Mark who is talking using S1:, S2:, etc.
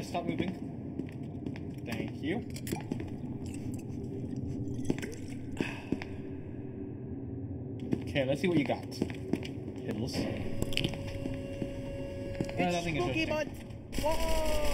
S1: Okay, stop moving. Thank you. Okay, let's see what you got. Piddles. Uh,
S2: It's
S1: nothing
S2: spooky month. Whoa!